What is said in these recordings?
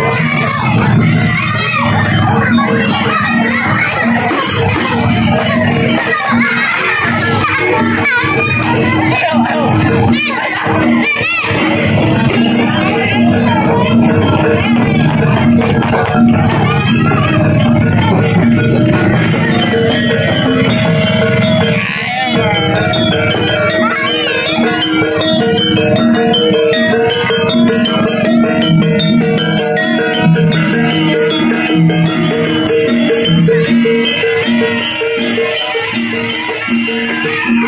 Thank.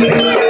Música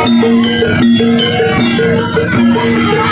Thank you.